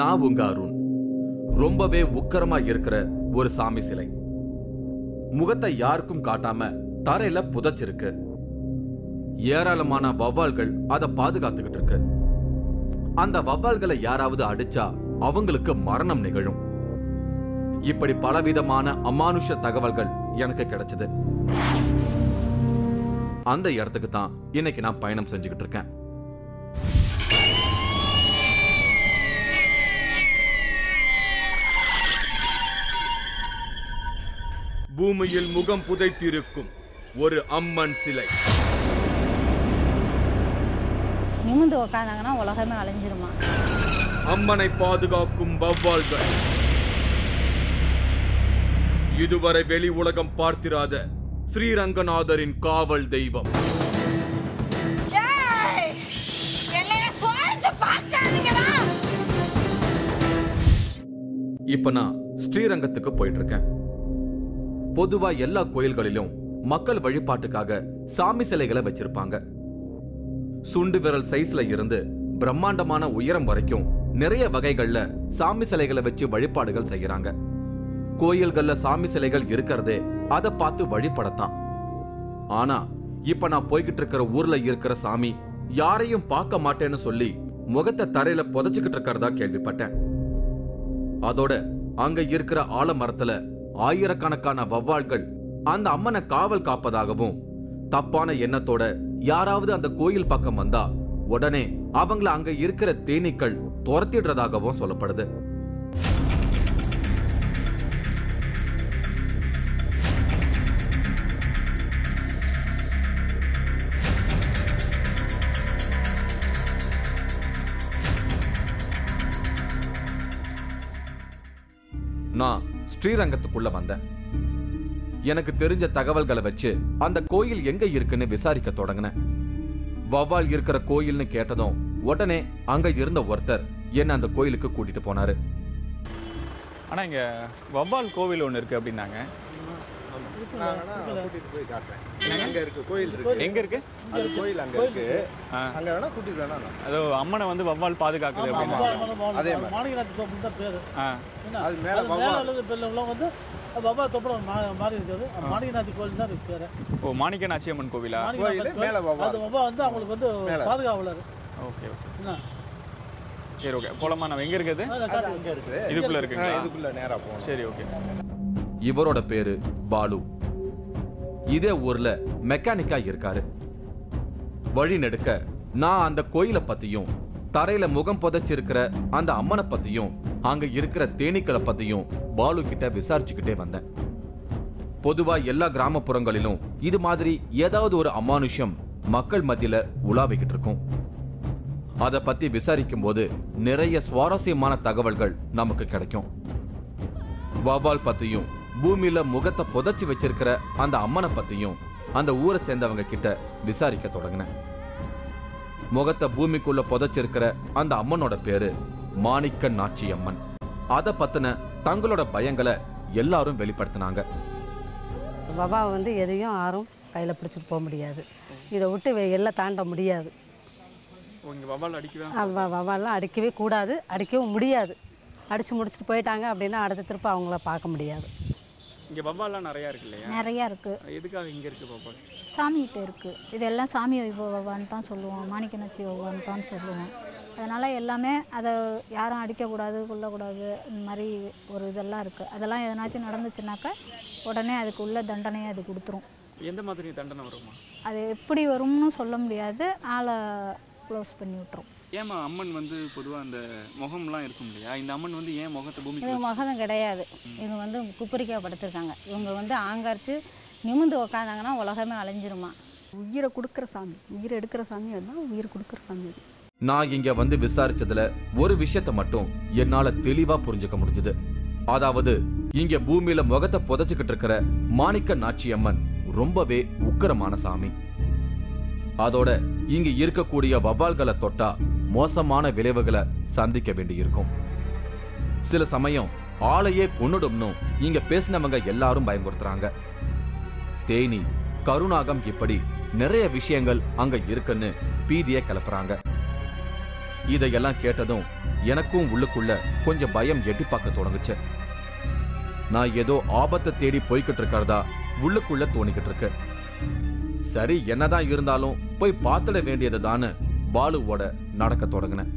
நான் உங்க அருண். ரொம்பவே உக்கரமா இருக்கிற ஒரு சாமி சிலை. முகத்தை யாருக்கும் காட்டாம தரையில புதைச்சிருக்கு. ஏராளமான வவ்வால்கள் அதை பாதுகாத்துக்கிட்டு இருக்கு. அந்த வவ்வால்களை யாராவது அடிச்சா அவங்களுக்கு மரணம் நிகழும். இப்படி பலவிதமான அமானுஷ தகவல்கள் எனக்கு கிடைச்சது. அந்த இடத்துக்கு தான் இன்னைக்கு நான் பயணம் செஞ்சுக்கிட்டு இருக்கேன். பூமியில் முகம் புதைத்திருக்கும் ஒரு அம்மன் சிலை. நிமிந்து உக்காந்தாங்கன்னா உலகமே அழிஞ்சிருமா? அம்மனை பாதுகாக்கும் வவ்வால்கள் இதுவரை வெளி உலகம் பார்த்திராத ஸ்ரீரங்கநாதரின் காவல் தெய்வம். இப்ப நான் ஸ்ரீரங்கத்துக்கு போயிட்டு இருக்கேன். பொதுவா எல்லா கோயில்களிலும் மக்கள் வழிபாட்டுக்காக சாமி சிலைகளை வச்சிருப்பாங்க. சுண்டு விரல் சைஸ்ல இருந்து பிரம்மாண்டமான உயரம் வரைக்கும் நிறைய வகைகள்ல சாமி சிலைகளை வச்சு வழிபாடுகள் செய்யறாங்க. கோயில்கள்ல சாமி சிலைகள் இருக்கிறதே அதை பார்த்து வழிபடத்தான். ஆனா இப்ப நான் போய்கிட்டு இருக்கிற ஊர்ல இருக்கிற சாமி யாரையும் பார்க்க மாட்டேன்னு சொல்லி முகத்தை தரையில புதைச்சுக்கிட்டு இருக்கிறதா கேள்விப்பட்டேன். அதோட அங்க இருக்கிற ஆலமரத்துல ஆயிரக்கணக்கான வவ்வாள்கள் அந்த அம்மனை காவல் காப்பதாகவும் தப்பான எண்ணத்தோட யாராவது அந்த கோயில் பக்கம் வந்தா உடனே அவங்கள அங்க இருக்கிற தேனீக்கள் துரத்திடுறதாகவும் சொல்லப்படுது. நான் கிராமத்துக்குள்ள வந்தேன் எனக்கு தெரிஞ்ச தகவல்களை வச்சு அந்த கோயில் எங்க இருக்குன்னு விசாரிக்க தொடங்கினேன் வவ்வால் இருக்கிற கோயில்னு கேட்டதும் உடனே அங்க இருந்த ஒருத்தர் என்ன அந்த கோயிலுக்கு கூட்டிட்டு போனாரு. ஆனா இங்கே வவ்வால் கோவில் ஒன்று இருக்கு அப்படின்னாங்க. கூட்டிட்டு போய் காட்டுறேன். அங்க இருக்கு? கோயில் இருக்கு. எங்கே இருக்கு? அது கோயில் அங்க இருக்கு. ஆ. அங்க வேணா கூட்டிட்டு வேணா நான். அதோ அம்மனை வந்து வவ்வால் பாதுகாக்குது அப்படின்னா. அதே மாதிரி. மாணிகநாத் தோப்பு தான் பேர். அது மேல அது வவ்வா. மேலே உள்ளது பேர்ல உள்ளவங்க வந்து பபா தொப்படம் மாறி இருக்காது கோயில் தான் இருக்கு பேர். ஓ மாணிக்க நாச்சியம்மன் கோவிலா கோயிலு மேல. அது பபா வந்து அவங்களுக்கு வந்து. பாதுகாவலர். Okay okay. சரி ஓகே. போலாமா? நம்ம எங்கே இருக்குது? இதுக்குள்ள இருக்குங்களா? இதுக்குள்ள நேரா போகணும். சரி ஓகே. இவரோட பேரு பாலு. இதே ஊர்ல மெக்கானிக்கா இருக்காரு. வழி நெடுக்க நான் அந்த கோயிலை பத்தியும் தரையில முகம் புதைச்சிருக்கிற அந்த அம்மனை பத்தியும் அங்க இருக்கிற தேனீக்களை பத்தியும் பாலு கிட்ட விசாரிச்சுக்கிட்டே வந்தேன். பொதுவா எல்லா கிராமப்புறங்களிலும் இது மாதிரி ஏதாவது ஒரு அமானுஷ்யம் மக்கள் மத்தியில உலாவிக்கிட்டு இருக்கும். அதை பத்தி விசாரிக்கும் போது நிறைய சுவாரஸ்யமான தகவல்கள் நமக்கு கிடைக்கும். வவால் பத்தியும் பூமியில முகத்தை புதைச்சு வச்சிருக்கிற அந்த அம்மனை பத்தியும் அந்த ஊரை சேர்ந்தவங்க கிட்ட விசாரிக்க தொடங்கினேன். முகத்தை பூமிக்குள்ள புதைச்சிருக்கிற அந்த அம்மனோட பேரு மாணிக்க நாச்சி அம்மன் அதை பத்தின தங்களோட பயங்களை எல்லாரும் வெளிப்படுத்தினாங்க. வவா வந்து எதையும் யாரும் கையில் பிடிச்சிட்டு போக முடியாது. இதை விட்டு எல்லாம் தாண்ட முடியாது. ஓ இங்கே வவ்வால் அடிக்கவே வ- வவ்வாலாம் அடிக்கவே கூடாது அடிக்கவும் முடியாது. அடித்து முடிச்சுட்டு போயிட்டாங்க அப்படின்னா அடுத்த திருப்ப அவங்கள பார்க்க முடியாது. இங்கே வவ்வால்லாம் நிறையா இருக்கு இல்லையா? நிறையா இருக்குது எதுக்காக இங்கே இருக்குது வவ்வால்? சாமிகிட்ட இருக்குது இதெல்லாம் சாமி வைபவான்னு தான் சொல்லுவோம். மாணிக்கநாச்சி வைபவான்னு தான் சொல்லுவோம். அதனால் எல்லாமே அதை யாரும் அடிக்கக்கூடாது கொல்லக்கூடாது இந்த மாதிரி ஒரு இதெல்லாம் இருக்குது அதெல்லாம் எதனாச்சும் நடந்துச்சுனாக்கா உடனே அதுக்கு உள்ள தண்டனையை அது கொடுத்துரும். எந்த மாதிரி தண்டனை வருமா? அது எப்படி வரும்னு சொல்ல முடியாது. ஆளை க்ளோஸ் பண்ணி விட்டுரும். ஏமா அம்மன் வந்து பொதுவாக அந்த முகம்லாம் இருக்கும் இல்லையா? இந்த அம்மன் வந்து ஏன் முகத்தை இது பூமிக்கு மகதம் கிடையாது. இது வந்து குப்பரிக்காய் படுத்திருக்காங்க. இவங்க வந்து ஆங்காரிச்சு நிமிந்து உக்காந்தாங்கன்னா உலகமே அழிஞ்சிருமா? உயிரை கொடுக்குற சாமி உயிரை எடுக்கிற சாமி அதுதான் உயிர் கொடுக்குற சாமி அது. நான் இங்க வந்து விசாரிச்சதுல ஒரு விஷயத்தை மட்டும் என்னால தெளிவா புரிஞ்சுக்க முடிஞ்சது. அதாவது இங்க பூமியில முகத்தை புதைச்சுக்கிட்டு இருக்கிற மாணிக்க நாச்சியம்மன் ரொம்பவே உக்கிரமான சாமி. அதோட இங்க இருக்கக்கூடிய வவ்வால்களை தொட்டா மோசமான விளைவுகளை சந்திக்க வேண்டியிருக்கும். சில சமயம் ஆளையே கொன்னுடும்னு இங்க பேசினவங்க எல்லாரும் பயமுறுத்துறாங்க. தேனி கருணாகம் இப்படி நிறைய விஷயங்கள் அங்க இருக்குன்னு பீதியை கிளப்புறாங்க. இதையெல்லாம் கேட்டதும் எனக்கும் உள்ளுக்குள்ள கொஞ்சம் பயம் எட்டி பார்க்க தொடங்குச்சு. நான் ஏதோ ஆபத்தை தேடி போய்கிட்டு இருக்கிறதா உள்ளுக்குள்ள தோணிக்கிட்டு இருக்கு. சரி என்னதான் இருந்தாலும் போய் பார்த்துட வேண்டியது தானு பாலுவோட நடக்க தொடங்கினேன்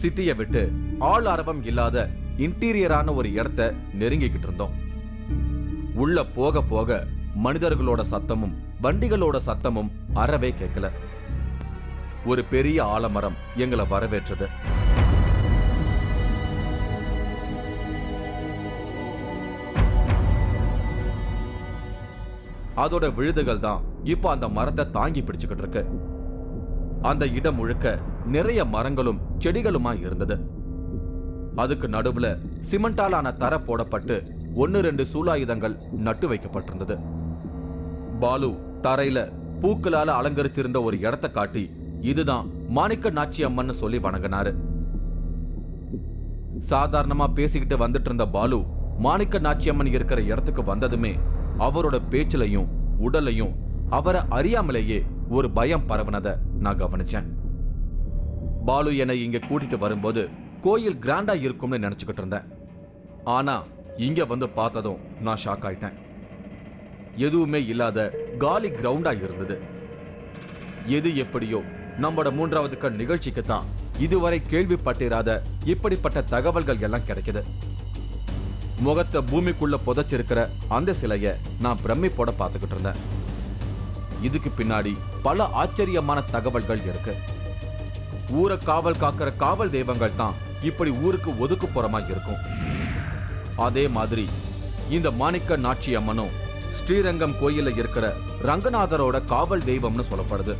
சிட்டியை விட்டு ஆள் அரவம் இல்லாத இன்டீரியரான ஒரு இடத்த நெருங்கிக்கிட்டு இருந்தோம். உள்ள போக போக மனிதர்களோட சத்தமும் வண்டிகளோட சத்தமும் அறவே கேட்கல. ஒரு பெரிய ஆலமரம் எங்களை வரவேற்றது. அதோட விழுதுகள் தான் இப்போ அந்த மரத்தை தாங்கி பிடிச்சுக்கிட்டு இருக்கு. அந்த இடம் முழுக்க நிறைய மரங்களும் செடிகளுமா இருந்தது. அதுக்கு நடுவுல சிமெண்டாலான தர போடப்பட்டு ஒன்னு ரெண்டு சூலாயுதங்கள் நட்டு வைக்கப்பட்டிருந்தது. பாலு தரையில பூக்களால அலங்கரிச்சிருந்த ஒரு இடத்தை காட்டி இதுதான் மாணிக்க நாச்சி அம்மன்னு சொல்லி வணங்கினாரு. சாதாரணமா பேசிக்கிட்டு வந்துட்டு இருந்த பாலு மாணிக்க நாச்சியம்மன் இருக்கிற இடத்துக்கு வந்ததுமே அவரோட பேச்சிலையும் உடலையும் அவரை அறியாமலேயே ஒரு பயம் பரவுனத நான் கவனிச்சேன். பாலு என்னை இங்க கூட்டிட்டு வரும்போது கோயில் கிராண்டா இருக்கும்னு நினைச்சுக்கிட்டு இருந்தேன். ஆனா இங்க வந்து பார்த்ததும் நான் ஷாக் ஆயிட்டேன். எதுவுமே இல்லாத காலி கிரவுண்டா இருந்தது. எது எப்படியோ நம்மோட மூன்றாவது கண் நிகழ்ச்சிக்கு தான் இதுவரை கேள்விப்பட்டிராத இப்படிப்பட்ட தகவல்கள் எல்லாம் கிடைக்குது. முகத்தை பூமிக்குள்ள புதைச்சிருக்கிற அந்த சிலைய நான் பிரமிப்போட பார்த்துக்கிட்டு இருந்தேன். இதுக்கு பின்னாடி பல ஆச்சரியமான தகவல்கள் இருக்கு. ஊரை காவல் காக்கிற காவல் தெய்வங்கள் தான் இப்படி ஊருக்கு ஒதுக்குப்புறமா இருக்கும். அதே மாதிரி இந்த மாணிக்க நாச்சி அம்மனும் ஸ்ரீரங்கம் கோயில்ல இருக்கிற ரங்கநாதரோட காவல் தெய்வம்னு சொல்லப்படுது.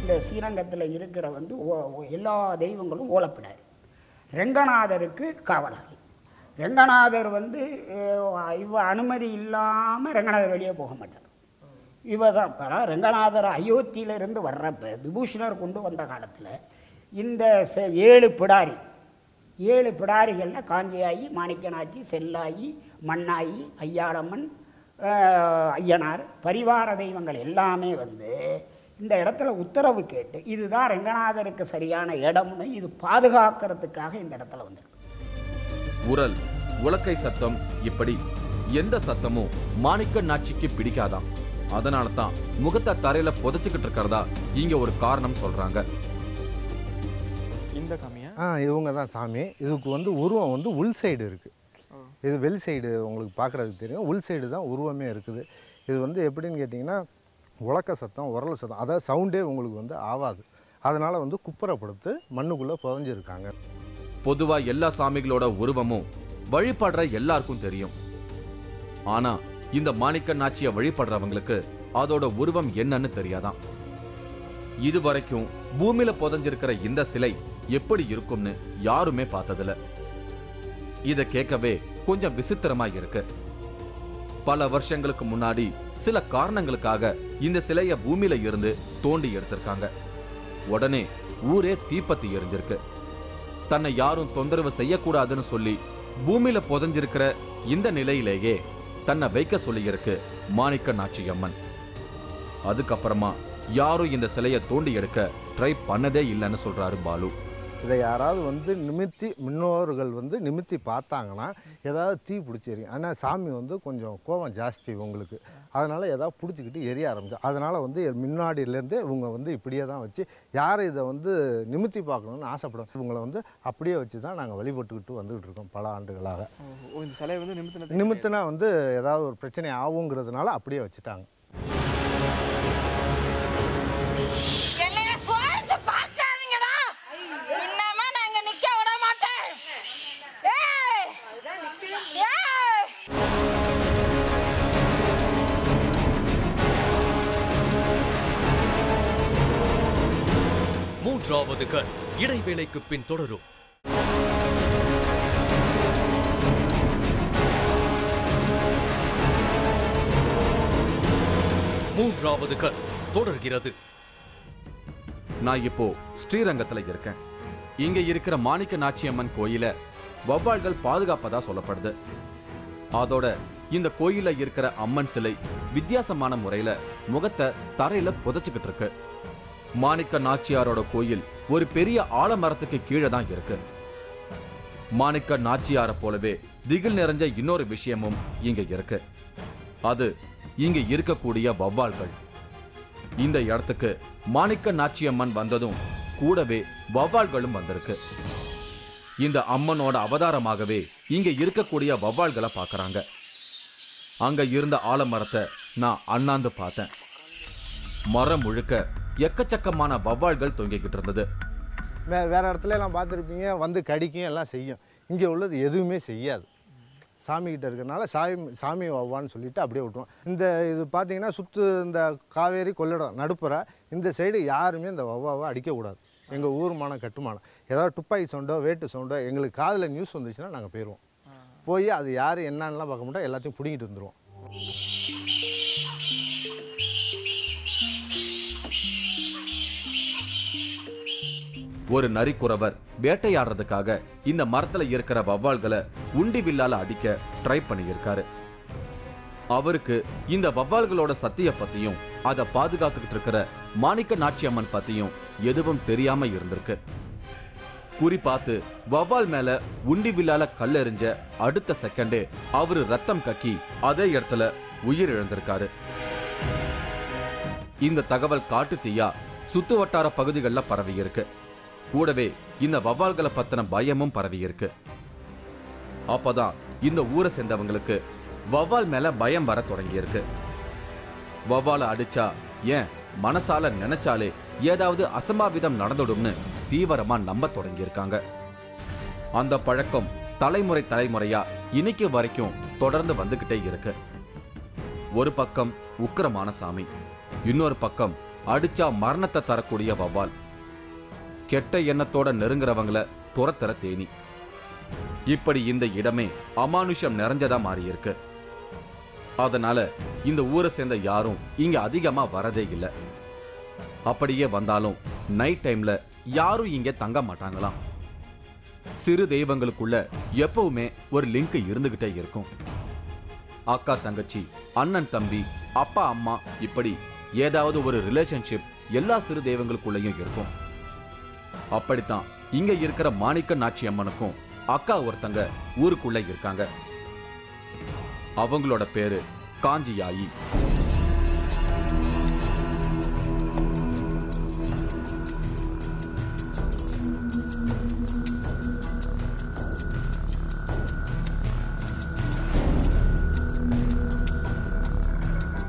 இந்த ஸ்ரீரங்கத்தில் இருக்கிற வந்து ஓ- எல்லா தெய்வங்களும் ஓலப்பிடாரு ரெங்கநாதருக்கு காவலாளி. ரெங்கநாதர் வந்து அஹ், இவ அனுமதி இல்லாமல் ரெங்கநாதர் வெளியே போக மாட்டார். இவர் தான் ரங்கநாதர் ரெங்கநாதர் அயோத்தியிலிருந்து வர்றப்ப விபூஷணர் கொண்டு வந்த காலத்தில் இந்த செ- ஏழு பிடாரி ஏழு பிடாரிகளில் காஞ்சியாயி மாணிக்கனாச்சி செல்லாயி மண்ணாயி ஐயாளம்மன் ஐயனார் பரிவார தெய்வங்கள் எல்லாமே வந்து இந்த இடத்துல உத்தரவு கேட்டு இதுதான் ரெங்கநாதருக்கு சரியான இடம்னு இது பாதுகாக்கிறதுக்காக இந்த இடத்துல வந்திருக்கு. உரல் உலக்கை சத்தம் இப்படி எந்த சத்தமும் மாணிக்க நாட்சிக்கு பிடிக்காதாம். அதனால தான் முகத்தை தரையில புதைச்சுக்கிட்டு இருக்கிறதா இங்க ஒரு காரணம் சொல்றாங்க. இந்த காமியா? ஆ இவங்க தான் சாமி. இதுக்கு வந்து உருவம் வந்து உள் சைடு இருக்குது இது வெளி சைடு உங்களுக்கு பார்க்குறதுக்கு தெரியும். உள் சைடு தான் உருவமே இருக்குது. இது வந்து எப்படின்னு கேட்டிங்கன்னா உலக்க சத்தம் உரல் சத்தம் அதாவது சவுண்டே உங்களுக்கு வந்து ஆவாது. அதனால் வந்து குப்புறப்படுத்து மண்ணுக்குள்ளே புதஞ்சிருக்காங்க. பொதுவா எல்லா சாமிகளோட உருவமும் வழிபடுற எல்லாருக்கும் தெரியும். ஆனா இந்த மாணிக்க நாச்சியை வழிபடுறவங்களுக்கு அதோட உருவம் என்னன்னு தெரியாதாம் இதுவரைக்கும் பூமியில புதைஞ்சிருக்கிற இந்த சிலை எப்படி இருக்கும்னு யாருமே பார்த்ததில்ல. இத கேட்கவே கொஞ்சம் விசித்திரமா இருக்கு. பல வருஷங்களுக்கு முன்னாடி சில காரணங்களுக்காக இந்த சிலைய பூமியில இருந்து தோண்டி எடுத்திருக்காங்க. உடனே ஊரே தீப்பத்தி எரிஞ்சிருக்கு. தன்னை யாரும் தொந்தரவு செய்யக்கூடாதுன்னு சொல்லி பூமியில புதைஞ்சிருக்கிற இந்த நிலையிலேயே தன்னை வைக்க சொல்லியிருக்கு மாணிக்க நாச்சி அம்மன் அதுக்கப்புறமா யாரும் இந்த சிலையை தோண்டி எடுக்க ட்ரை பண்ணதே இல்லைன்னு சொல்றாரு பாலு. இதை யாராவது வந்து நிமித்தி முன்னோர்கள் வந்து நிமித்தி பார்த்தாங்கன்னா ஏதாவது தீ பிடிச்செரியும் ஆனால் சாமி வந்து கொஞ்சம் கோபம் ஜாஸ்தி உங்களுக்கு. அதனால் ஏதாவது பிடிச்சிக்கிட்டு எரிய ஆரம்பிச்சு அதனால் வந்து முன்னாடியிலேருந்தே இவங்க வந்து இப்படியே தான் வச்சு யார் இதை வந்து நிமித்தி பார்க்கணுன்னு ஆசைப்படும் இவங்களை வந்து அப்படியே வச்சு தான் நாங்கள் வழிபட்டுக்கிட்டு வந்துக்கிட்டு இருக்கோம் பல ஆண்டுகளாக. இந்த சிலையை வந்து நிமித்தினா வந்து ஏதாவது ஒரு பிரச்சனை ஆகுங்கிறதுனால அப்படியே வச்சுட்டாங்க. மூன்றாவது கண் இடைவேளைக்கு பின் தொடரும். மூன்றாவது கண் தொடர்கிறது. நான் இப்போ ஸ்ரீரங்கத்துல இருக்கேன். இங்க இருக்கிற மாணிக்க நாச்சியம்மன் கோயில வவ்வாள்கள் பாதுகாப்பதா சொல்லப்படுது. அதோட இந்த கோயில்ல இருக்கிற அம்மன் சிலை வித்தியாசமான முறையில முகத்தை தரையில புதைச்சுக்கிட்டு இருக்கு. மாணிக்க நாச்சியாரோட கோயில் ஒரு பெரிய ஆலமரத்துக்கு கீழே தான் இருக்கு. மாணிக்க நாச்சியாரை போலவே திகில் நிறைஞ்ச இன்னொரு விஷயமும் இங்க இருக்கு. அது இங்க இருக்கக்கூடிய வவ்வால்கள் இந்த இடத்துக்கு மாணிக்க நாச்சியம்மன் வந்ததும் கூடவே வவ்வால்களும் வந்திருக்கு. இந்த அம்மனோட அவதாரமாகவே இங்க இருக்கக்கூடிய வவ்வால்களை பார்க்கறாங்க. அங்க இருந்த ஆலமரத்தை நான் அண்ணாந்து பார்த்தேன். மரம் முழுக்க எக்கச்சக்கமான வவ்வால்கள் தொங்கிக்கிட்டு இருந்தது. வே வேறு இடத்துல எல்லாம் பார்த்துருப்பீங்க வந்து கடிக்கும் எல்லாம் செய்யும். இங்கே உள்ளது எதுவுமே செய்யாது. சாமிக்கிட்ட இருக்கிறனால சாமி சாமி வவ்வான்னு சொல்லிட்டு அப்படியே விட்டுருவோம். இந்த இது பார்த்தீங்கன்னா சுற்று இந்த காவேரி கொள்ளிடம் நடுப்புற இந்த சைடு யாருமே இந்த வவ்வாவை அடிக்கக்கூடாது எங்கள் ஊர்மானம் கட்டுமானம் ஏதாவது துப்பாக்கி சவுண்டோ வேட்டு சவுண்டோ எங்களுக்கு காதில் நியூஸ் வந்துச்சுன்னா நாங்கள் போயிடுவோம் போய் அது யார் என்னன்னுலாம் பார்க்க மாட்டோம் எல்லாத்தையும் பிடிங்கிட்டு வந்துடுவோம் ஒரு நரிக்குறவர் வேட்டையாடுறதுக்காக இந்த மரத்துல இருக்கிற வவ்வால்களை உண்டி வில்லால அடிக்க ட்ரை பண்ணியிருக்காரு. அவருக்கு இந்த வவ்வால்களோட சத்திய பத்தியும் அதை பாதுகாத்துக்கிட்டு இருக்கிற மாணிக்க நாச்சியம்மன் பத்தியும் எதுவும் தெரியாம இருந்திருக்கு. குறி பார்த்து வவ்வால் மேல உண்டி வில்லால கல்லெறிஞ்ச அடுத்த செகண்டே அவரு ரத்தம் கக்கி அதே இடத்துல உயிர் இழந்திருக்காரு இந்த தகவல் காட்டு தீயா சுத்து வட்டார பகுதிகளில் பரவி இருக்கு கூடவே இந்த வவ்வால்களை பத்தின பயமும் பரவி இருக்கு அப்பதான் இந்த ஊரை சேர்ந்தவங்களுக்கு வவ்வால் மேல பயம் வர தொடங்கி இருக்கு வவ்வாலை அடிச்சா ஏன் மனசால நினைச்சாலே ஏதாவது அசம்பாவிதம் நடந்துடும்னு தீவிரமா நம்ப தொடங்கியிருக்காங்க. அந்த பழக்கம் தலைமுறை தலைமுறையா இன்னைக்கு வரைக்கும் தொடர்ந்து வந்துகிட்டே இருக்கு. ஒரு பக்கம் உக்கிரமான சாமி இன்னொரு பக்கம் அடிச்சா மரணத்தை தரக்கூடிய வவ்வால். கெட்ட எண்ணத்தோட நெருங்குறவங்கள துரத்துற தேனி. இப்படி இந்த இடமே அமானுஷம் நிறைஞ்சதா மாறியிருக்கு. அதனால இந்த ஊரை சேர்ந்த யாரும் இங்க அதிகமா வரதே இல்லை. அப்படியே வந்தாலும் நைட் டைம்ல யாரும் இங்க தங்க மாட்டாங்களாம். சிறு தெய்வங்களுக்குள்ள எப்பவுமே ஒரு லிங்க் இருந்துகிட்டே இருக்கும். அக்கா தங்கச்சி அண்ணன் தம்பி அப்பா அம்மா இப்படி ஏதாவது ஒரு ரிலேஷன்ஷிப் எல்லா சிறு தெய்வங்களுக்குள்ளேயும் இருக்கும். அப்படித்தான். இங்க இருக்கிற மாணிக்க நாச்சி அம்மனுக்கும் அக்கா ஒருத்தங்க ஊருக்குள்ள இருக்காங்க. அவங்களோட பேரு காஞ்சியாயி.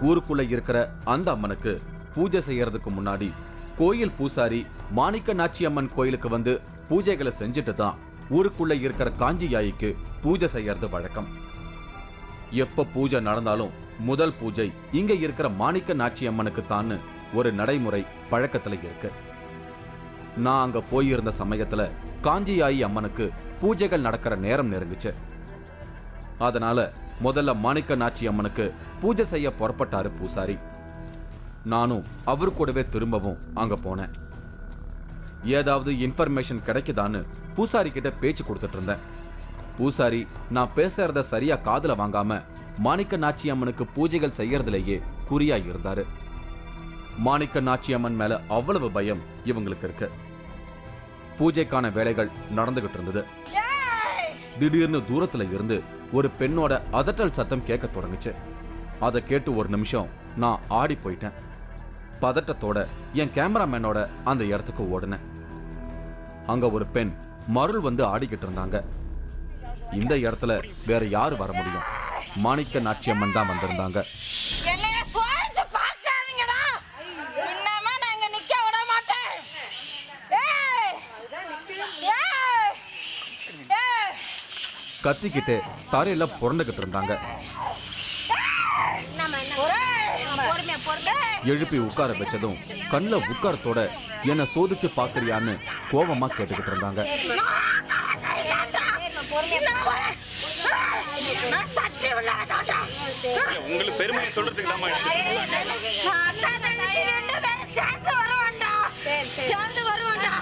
ஊருக்குள்ள இருக்கிற அந்த அம்மனுக்கு பூஜை செய்யறதுக்கு முன்னாடி கோயில் பூசாரி மாணிக்க நாச்சியம்மன் கோயிலுக்கு வந்து பூஜைகளை செஞ்சுட்டு தான் ஊருக்குள்ள இருக்கிற காஞ்சியாயிக்கு பூஜை செய்யறது வழக்கம். எப்ப பூஜை நடந்தாலும் முதல் பூஜை இங்க இருக்கிற மாணிக்க நாச்சியம்மனுக்கு தான் ஒரு நடைமுறை பழக்கத்துல இருக்கு. நான் அங்க போயிருந்த சமயத்துல காஞ்சியாயி அம்மனுக்கு பூஜைகள் நடக்கிற நேரம் நெருங்குச்சு. அதனால முதல்ல மாணிக்க நாச்சி அம்மனுக்கு பூஜை செய்ய புறப்பட்டாரு பூசாரி. நானும் அவர் கூடவே திரும்பவும் அங்க போனேன். ஏதாவது இன்ஃபர்மேஷன் கிடைக்குதான்னு பூசாரி கிட்ட பேச்சு கொடுத்துட்டு இருந்தேன். பூசாரி நான் பேசுறத சரியா காதல வாங்காம மாணிக்க நாச்சியம்மனுக்கு பூஜைகள் செய்யறதுலேயே குறியா இருந்தாரு. மாணிக்க நாச்சியம்மன் மேல அவ்வளவு பயம் இவங்களுக்கு இருக்கு. பூஜைக்கான வேலைகள் நடந்துகிட்டு இருந்தது. திடீர்னு தூரத்துல இருந்து ஒரு பெண்ணோட அதட்டல் சத்தம் கேட்க தொடங்குச்சு. அதை கேட்டு ஒரு நிமிஷம் நான் ஆடி போயிட்டேன். பதட்டத்தோட என் கேமராமேனோட அந்த இடத்துக்கு ஓடினேன். அங்க ஒரு பெண் மருள் வந்து ஆடிக்கிட்டு இருந்தாங்க. இந்த இடத்துல வேற யாரு வர முடியும்? மாணிக்க நாச்சியம்மன் தான் வந்திருந்தாங்க. கத்திக்கிட்டு தரையில புரண்டுகிட்டு இருந்தாங்க பொறுமையா பொறுமையா எழுப்பி உட்கார வச்சதும் கண்ணுல உட்காரத்தோட என்ன சோதிச்சு பாக்குறியான்னு கோவமா கேட்டுக்கிட்டு இருந்தாங்க. உங்களுக்கு பெருமையை சொல்றதுக்கு தான் சேர்ந்து வருவோம்டா சேர்ந்து வருவோம்டா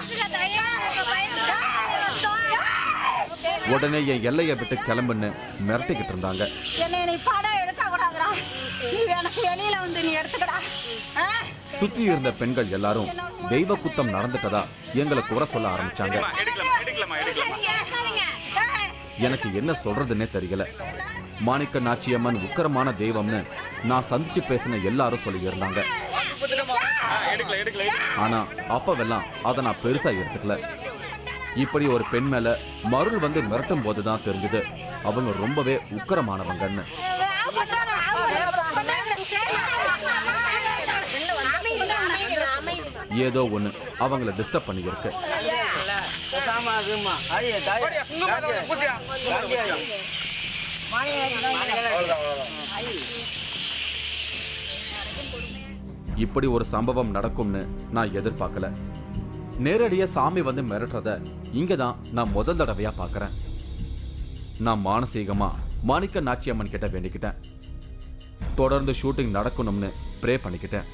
உடனே என் எல்லையை விட்டு கிளம்புன்னு மிரட்டிக்கிட்டு இருந்தாங்க என்னை நீ படம் எடுக்க கூடாதுடா நீ எனக்கு வெளியில வந்து நீ எடுத்துக்கடா ஆ? சுத்தி இருந்த பெண்கள் எல்லாரும் தெய்வ குத்தம் நடந்துட்டதா எங்களை குறை சொல்ல ஆரம்பிச்சாங்க எனக்கு என்ன சொல்றதுன்னே தெரியல மாணிக்க நாச்சியம்மன் உக்கரமான தெய்வம்னு நான் சந்திச்சு பேசின எல்லாரும் சொல்லி இருந்தாங்க ஆனா அப்பவெல்லாம் அதை நான் பெருசா எடுத்துக்கல இப்படி ஒரு பெண் மேல மருள் வந்து மிரட்டும் போதுதான் தெரிஞ்சது அவங்க ரொம்பவே உக்கரமானவங்கன்னு ஏதோ ஒண்ணு அவங்கள டிஸ்டர்ப் பண்ணியிருக்கு. இப்படி ஒரு சம்பவம் நடக்கும்னு நான் எதிர்பார்க்கல. நேரடியா சாமி வந்து மிரட்டுறத இங்கே தான் நான் முதல் தடவையா பார்க்குறேன் நான் மானசீகமா மாணிக்க நாச்சியம்மன் கிட்ட வேண்டிக்கிட்டேன். தொடர்ந்து ஷூட்டிங் நடக்கணும்னு ப்ரே பண்ணிக்கிட்டேன்.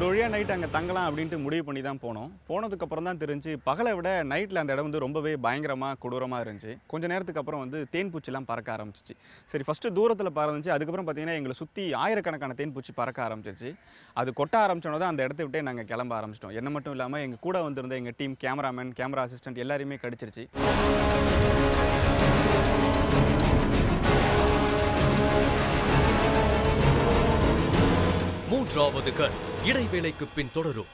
ஒரு வழியாக நைட் அங்கே தங்கலாம் அப்படின்ட்டு முடிவு பண்ணி தான் போனோம். போனதுக்கப்புறம் தான் தெரிஞ்சு பகலை விட நைட்டில் அந்த இடம் வந்து ரொம்பவே பயங்கரமாக கொடூரமாக இருந்துச்சு. கொஞ்ச நேரத்துக்கு அப்புறம் வந்து தேன்பூச்சிலாம் பறக்க ஆரம்பிச்சிச்சு. சரி ஃபஸ்ட்டு தூரத்தில் பறந்துச்சு. அதுக்கப்புறம் பார்த்தீங்கன்னா எங்களை சுற்றி ஆயிரக்கணக்கான தேன்பூச்சி பறக்க ஆரம்பிச்சிச்சு அது கொட்ட ஆரம்பிச்சோன்னா தான் அந்த இடத்த விட்டே நாங்கள் கிளம்ப ஆரம்பிச்சிட்டோம். என்ன மட்டும் இல்லாமல் எங்கள் கூட வந்திருந்த எங்கள் டீம் கேமராமேன் கேமரா அசிஸ்டன்ட் எல்லாரையுமே கடிச்சிருச்சு. மூன்றாவது கண் இடைவேளைக்கு பின் தொடரும்.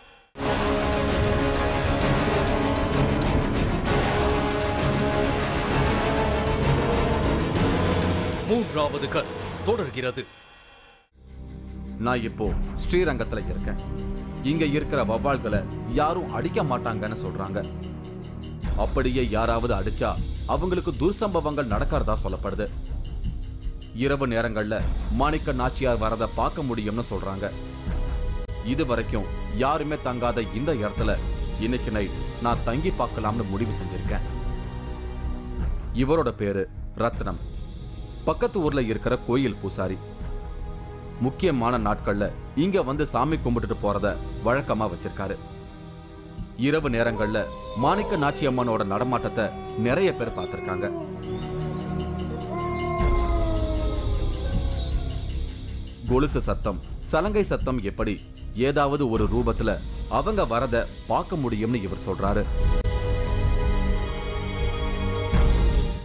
மூன்றாவது கண் தொடர்கிறது. நான் இப்போ ஸ்ரீரங்கத்துல இருக்கேன். இங்க இருக்கிற வவ்வால்களை யாரும் அடிக்க மாட்டாங்கன்னு சொல்றாங்க. அப்படியே யாராவது அடிச்சா அவங்களுக்கு துர்சம்பவங்கள் நடக்கிறதா சொல்லப்படுது. இரவு நேரங்கள்ல மாணிக்க நாச்சியார் வரத பார்க்க முடியும்னு சொல்றாங்க. இது வரைக்கும் யாருமே தங்காத இந்த இடத்துல இன்னைக்கு நைட் நான் தங்கி பார்க்கலாம்னு முடிவு செஞ்சிருக்கேன். இவரோட பேரு ரத்னம். பக்கத்து ஊர்ல இருக்கிற கோயில் பூசாரி. முக்கியமான நாட்கள்ல இங்க வந்து சாமி கும்பிட்டுட்டு போறத வழக்கமா வச்சிருக்காரு. இரவு நேரங்கள்ல மாணிக்க நாச்சியம்மனோட நடமாட்டத்தை நிறைய பேர் பார்த்திருக்காங்க. கொலுசு சத்தம் சலங்கை சத்தம் எப்படி? ஏதாவது ஒரு ரூபத்துல அவங்க வரத பார்க்க முடியும்னு இவர் சொல்றாரு.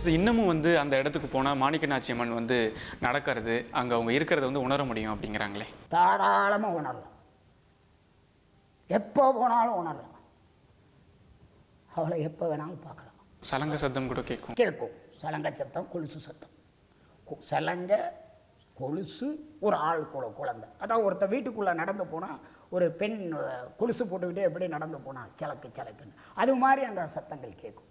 இன்னமும் வந்து அந்த இடத்துக்கு போனால் மாணிக்கநாச்சி அம்மன் வந்து நடக்கிறது அங்கே அவங்க இருக்கிறத வந்து உணர முடியும் அப்படிங்கிறாங்களே. தாராளமாக உணரலாம். எப்போ போனாலும் உணரலாம். அவளை எப்போ வேணாலும் பார்க்கலாம். சலங்க சத்தம் கூட கேட்கும். கேட்கும். சலங்க சத்தம் கொலுசு சத்தம். கொ- சலங்க கொலுசு ஒரு ஆள் குல குழந்தை. அதான் ஒருத்தன் வீட்டுக்குள்ளே நடந்து போனால் ஒரு பெண் கொலுசு போட்டுக்கிட்டே எப்படி நடந்து போனால் சிலக்கு சிலக்குன்னு. அது மாதிரி அந்த சத்தங்கள் கேட்கும்.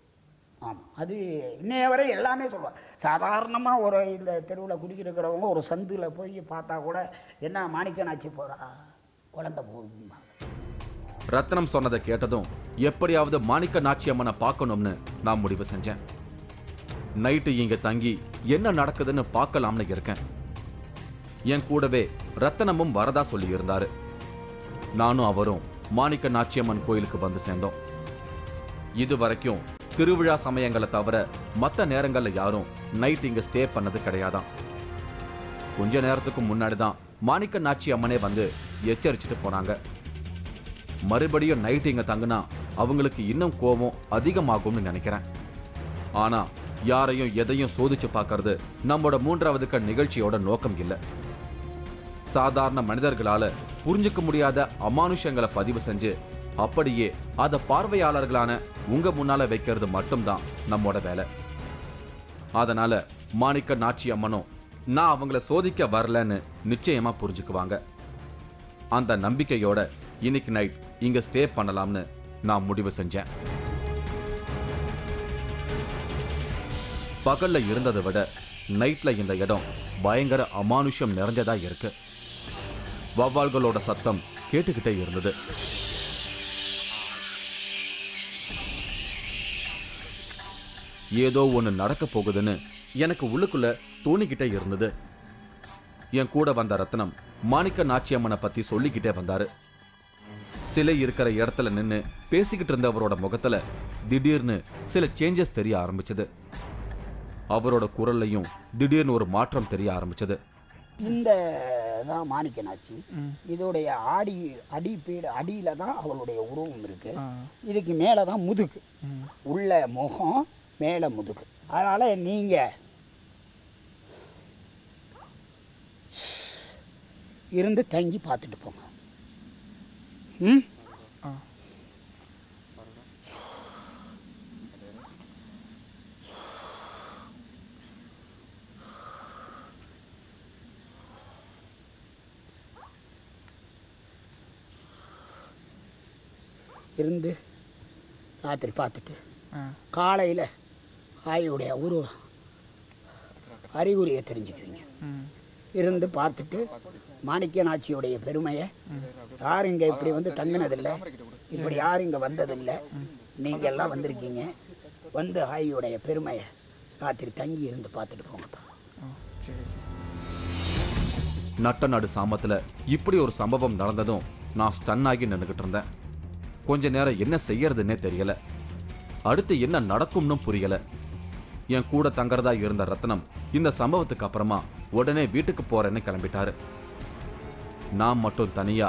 ஆமாம் அது இன்னைய வரை எல்லாமே சொல்லுவாங்க. சாதாரணமாக ஒரு இந்த தெருவில் குடிக்கிறக்கிறவங்க ஒரு சந்தில் போய் பார்த்தா கூட என்ன மாணிக்கனாச்சு போகிறா குழந்தை போகுதுமா ரத்னம் சொன்னதை கேட்டதும் எப்படியாவது மாணிக்க நாச்சியம்மனை பார்க்கணும்னு நான் முடிவு செஞ்சேன். நைட்டு இங்கே தங்கி என்ன நடக்குதுன்னு பார்க்கலாம்னு இருக்கேன். என் கூடவே ரத்தனமும் வரதா சொல்லியிருந்தாரு நானும் அவரும் மாணிக்க நாச்சியம்மன் கோயிலுக்கு வந்து சேர்ந்தோம். இது வரைக்கும் திருவிழா சமயங்களை தவிர மற்ற நேரங்களில் யாரும் நைட் இங்கே ஸ்டே பண்ணது கிடையாதான். கொஞ்ச நேரத்துக்கு முன்னாடி தான் மாணிக்க நாச்சி அம்மனே வந்து எச்சரிச்சுட்டு போனாங்க. மறுபடியும் நைட் இங்கே தங்குனா அவங்களுக்கு இன்னும் கோபம் அதிகமாகும்னு நினைக்கிறேன். ஆனால் யாரையும் எதையும் சோதிச்சு பார்க்கறது நம்மளோட மூன்றாவது கண் நிகழ்ச்சியோட நோக்கம் இல்லை. சாதாரண மனிதர்களால புரிஞ்சுக்க முடியாத அமானுஷங்களை பதிவு செஞ்சு அப்படியே அதை பார்வையாளர்களான உங்க முன்னால வைக்கிறது மட்டும்தான் நம்மோட வேலை. அதனால மாணிக்க நாச்சி அம்மனும் நான் அவங்கள சோதிக்க வரலன்னு நிச்சயமா புரிஞ்சுக்குவாங்க. அந்த நம்பிக்கையோட இன்னைக்கு நைட் இங்க ஸ்டே பண்ணலாம்னு நான் முடிவு செஞ்சேன். பகல்ல இருந்ததை விட நைட்ல இந்த இடம் பயங்கர அமானுஷம் நிறைஞ்சதா இருக்கு. வவ்வால்களோட சத்தம் கேட்டுக்கிட்டே இருந்தது. ஏதோ ஒன்று நடக்க போகுதுன்னு எனக்கு உள்ளுக்குள்ள தோணிக்கிட்டே இருந்தது. என் கூட வந்த ரத்னம் மாணிக்க நாச்சியம்மனை பத்தி சொல்லிக்கிட்டே வந்தாரு. சிலை இருக்கிற இடத்துல நின்று பேசிக்கிட்டு இருந்தவரோட முகத்துல திடீர்னு சில சேஞ்சஸ் தெரிய ஆரம்பிச்சது. அவரோட குரல்லையும் திடீர்னு ஒரு மாற்றம் தெரிய ஆரம்பிச்சது. இந்த தான் மாணிக்கனாச்சி. இதோடைய ஆடி அடி பீடு அடியில் தான் அவளுடைய உருவம் இருக்கு. இதுக்கு மேலே தான் முதுகு. உள்ள முகம் மேலே முதுகு. அதனால் நீங்கள் இருந்து தங்கி பார்த்துட்டு போங்க. ம்? இருந்து ராத்திரி பார்த்துட்டு காலையில் ஆயுடைய உருவ அறிகுறியை தெரிஞ்சுக்கிறீங்க. இருந்து பார்த்துட்டு மாணிக்க நாச்சியுடைய பெருமையை யாரும் இங்கே இப்படி வந்து தங்கினதில்லை? இப்படி யாரும் இங்கே வந்ததில்லை? நீங்கள் எல்லாம் வந்திருக்கீங்க. வந்து ஆயுடைய பெருமையை ராத்திரி தங்கி இருந்து பார்த்துட்டு போங்கப்பா. நட்ட நடு சாமத்துல இப்படி ஒரு சம்பவம் நடந்ததும் நான் ஸ்டன் ஆகி நின்றுகிட்டு இருந்தேன். கொஞ்ச நேரம் என்ன செய்யறதுன்னே தெரியல. அடுத்து என்ன நடக்கும்னு புரியல. என் கூட தங்கறதா இருந்த ரத்னம் இந்த சம்பவத்துக்கு அப்புறமா உடனே வீட்டுக்கு போறேன்னு கிளம்பிட்டாரு. நான் மட்டும் தனியா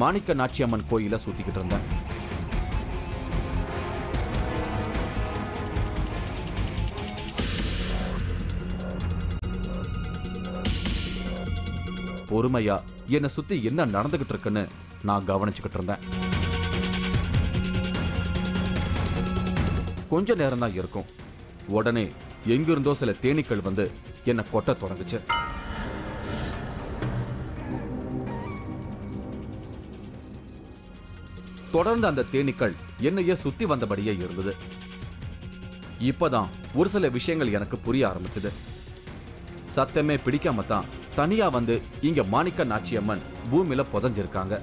மாணிக்க நாச்சியம்மன் கோயில சுத்திக்கிட்டு இருந்தேன். பொறுமையா என்னை சுத்தி என்ன நடந்துகிட்டு இருக்குன்னு நான் கவனிச்சுக்கிட்டு இருந்தேன். கொஞ்ச நேரம் தான் இருக்கும். உடனே எங்கிருந்தோ சில தேனீக்கள் வந்து என்னை கொட்ட தொடங்குச்சு. தொடர்ந்து அந்த தேனீக்கள் என்னையே சுத்தி வந்தபடியே இருந்தது. இப்பதான் ஒரு சில விஷயங்கள் எனக்கு புரிய ஆரம்பிச்சது. சத்தமே பிடிக்காம தான் தனியா வந்து இங்க மாணிக்க நாச்சியம்மன் பூமியில புதஞ்சிருக்காங்க.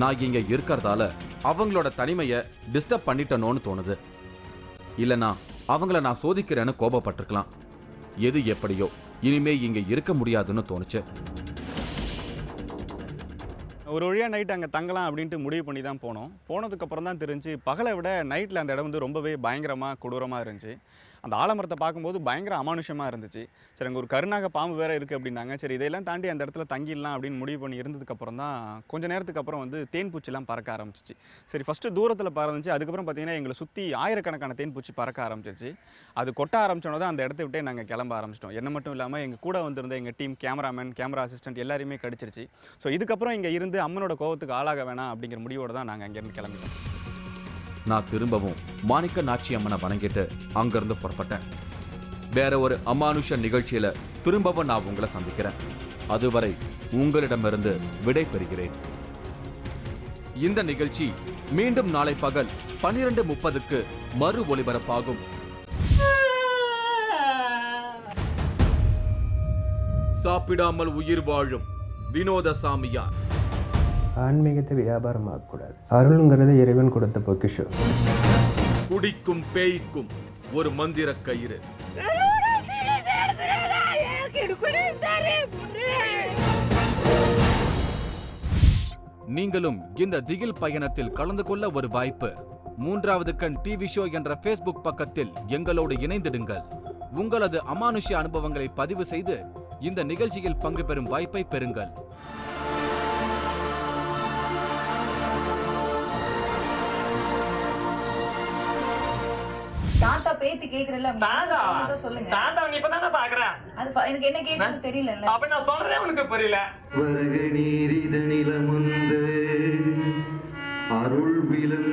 நான் இங்க இருக்கிறதால அவங்களோட தனிமையை டிஸ்டர்ப் பண்ணிட்டனோன்னு தோணுது. இல்லைனா அவங்கள நான் சோதிக்கிறேன்னு கோபப்பட்டிருக்கலாம். எது எப்படியோ இனிமே இங்க இருக்க முடியாதுன்னு தோணுச்சு. ஒரு வழியாக நைட் அங்கே தங்கலாம் அப்படின்ட்டு முடிவு பண்ணி தான் போனோம். போனதுக்கப்புறம் தான் தெரிஞ்சு பகலை விட நைட்டில் அந்த இடம் வந்து ரொம்பவே பயங்கரமாக கொடூரமாக இருந்துச்சு. அந்த ஆலமரத்தை பார்க்கும்போது பயங்கர அமானுஷமாக இருந்துச்சு. சரி அங்கே ஒரு கருணாக பாம்பு வேறு இருக்குது அப்படின்னாங்க. சரி இதையெல்லாம் தாண்டி அந்த இடத்துல தங்கிடலாம் அப்படின்னு முடிவு பண்ணி இருந்ததுக்கப்புறம் தான் கொஞ்ச நேரத்துக்கு அப்புறம் வந்து தேன்பூச்சிலாம் பறக்க ஆரம்பிச்சிச்சு. சரி ஃபஸ்ட்டு தூரத்தில் பறந்துச்சு. அதுக்கப்புறம் பார்த்தீங்கன்னா எங்களை சுற்றி ஆயிரக்கணக்கான தேன்பூச்சி பறக்க ஆரம்பிச்சிருச்சு. அது கொட்ட ஆரம்பிச்சோன்னே அந்த இடத்த விட்டே நாங்கள் கிளம்ப ஆரம்பிச்சிட்டோம். என்ன மட்டும் இல்லாமல் எங்கள் கூட வந்திருந்த எங்கள் டீம் கேமராமேன் கேமரா அசிஸ்டன்ட் எல்லாருமே கடிச்சிருச்சு. ஸோ இதுக்கப்புறம் இங்கே இருந்து அம்மனோட கோவத்துக்கு ஆளாக வேணாம் அப்படிங்கிற முடிவோடு தான் நாங்கள் அங்கேருந்து கிளம்பிட்டோம் நான் திரும்பவும் மாணிக்க நாச்சியம்மனை வணங்கிட்டு அங்கிருந்து புறப்பட்டேன். வேற ஒரு அமானுஷ நிகழ்ச்சியில திரும்பவும் நான் உங்களை சந்திக்கிறேன். அதுவரை உங்களிடமிருந்து விடை பெறுகிறேன். இந்த நிகழ்ச்சி மீண்டும் நாளை பகல் பன்னிரண்டு முப்பதுக்கு மறு ஒளிபரப்பாகும் சாப்பிடாமல் உயிர் வாழும் வினோத சாமியார் ஆன்மீகத்தை வியாபாரமாக்கக்கூடாது. அருளுங்கிறது இறைவன் கொடுத்த பொக்கிஷம். குடிக்கும் பேய்க்கும் ஒரு மந்திர கயிறு. நீங்களும் இந்த திகில் பயணத்தில் கலந்து கொள்ள ஒரு வாய்ப்பு. மூன்றாவது கண் டிவி ஷோ என்ற ஃபேஸ்புக் பக்கத்தில் எங்களோடு இணைந்திடுங்கள். உங்களது அமானுஷ்ய அனுபவங்களை பதிவு செய்து இந்த நிகழ்ச்சியில் பங்கு பெறும் வாய்ப்பை பெறுங்கள். தாத்தா பேத்தி கேக்குறல தாத்தா சொல்லுங்க. தாத்தா நீ இப்பதானே பாக்குறேன். அது எனக்கு என்ன கேக்குறது தெரியல அப்ப நான் சொல்றதே உனக்கு புரியல. வருக நீரிதனிலமுந்து அருள் விளங்கும்